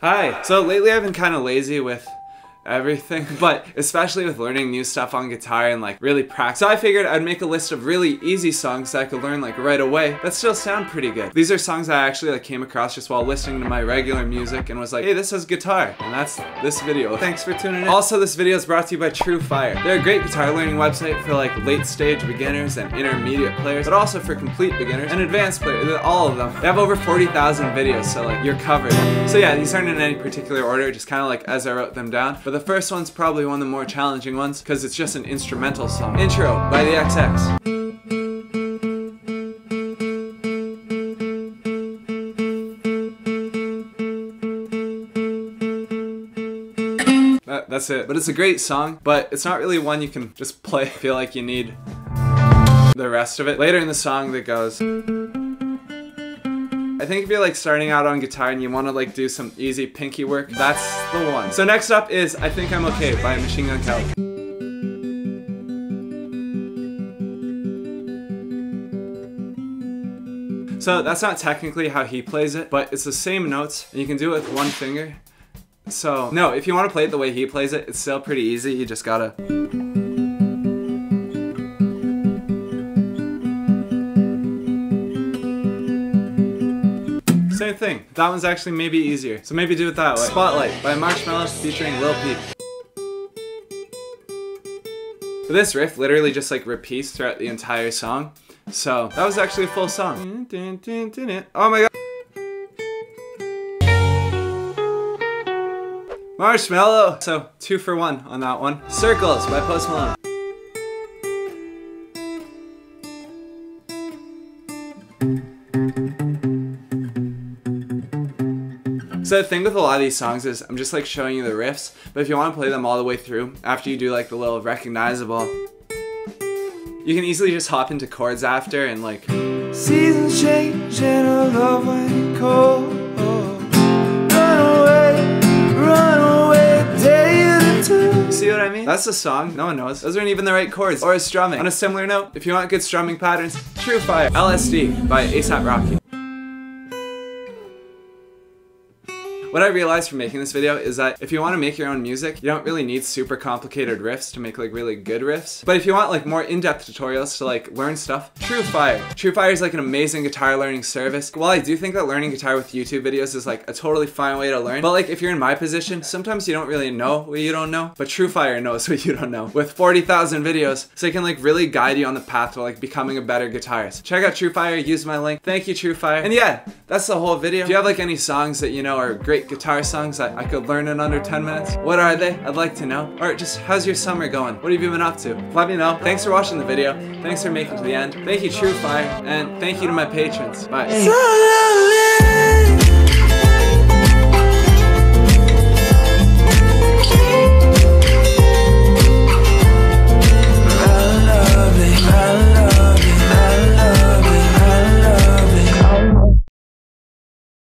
Hi. So lately I've been kind of lazy with everything, but especially with learning new stuff on guitar and like really practice. So I figured I'd make a list of really easy songs that I could learn like right away that still sound pretty good. These are songs I actually like came across just while listening to my regular music and was like, hey, this has guitar. And that's this video. Thanks for tuning in. Also, this video is brought to you by TrueFire. They're a great guitar learning website for like late stage beginners and intermediate players, but also for complete beginners and advanced players, all of them. They have over 40,000 videos, so like you're covered. So yeah, these aren't in any particular order, just kind of like as I wrote them down. But the first one's probably one of the more challenging ones because it's just an instrumental song. Intro by the XX. That's it. But it's a great song, but it's not really one you can just play. Feel like you need the rest of it. Later in the song that goes I think if you're like starting out on guitar and you want to like do some easy pinky work, that's the one. So next up is I Think I'm Okay by Machine Gun Kelly. So that's not technically how he plays it, but it's the same notes and you can do it with one finger. So no, if you want to play it the way he plays it, it's still pretty easy. You just gotta Same thing. That one's actually maybe easier. So maybe do it that way. Spotlight by Marshmello featuring Lil Peep. This riff literally just like repeats throughout the entire song. So that was actually a full song. Oh my god. Marshmello. So two for one on that one. Circles by Post Malone. So the thing with a lot of these songs is I'm just like showing you the riffs, but if you want to play them all the way through, after you do like the little recognizable, you can easily just hop into chords after and like Seasons change and love when cold Run away, run away, day two See what I mean? That's the song, no one knows. Those aren't even the right chords or strumming. On a similar note, if you want good strumming patterns, TrueFire LSD by ASAP Rocky. What I realized from making this video is that if you want to make your own music, you don't really need super complicated riffs to make like really good riffs. But if you want like more in-depth tutorials to like learn stuff, TrueFire. TrueFire is like an amazing guitar learning service. While I do think that learning guitar with YouTube videos is like a totally fine way to learn, but like if you're in my position, sometimes you don't really know what you don't know, but TrueFire knows what you don't know with 40,000 videos. So it can like really guide you on the path to like becoming a better guitarist. Check out TrueFire, use my link. Thank you, TrueFire. And yeah, that's the whole video. If you have like any songs that you know are great great guitar songs that I could learn in under 10 minutes? What are they? I'd like to know. Or just how's your summer going? What have you been up to? Let me know. Thanks for watching the video. Thanks for making it to the end. Thank you TrueFire and thank you to my patrons. Bye.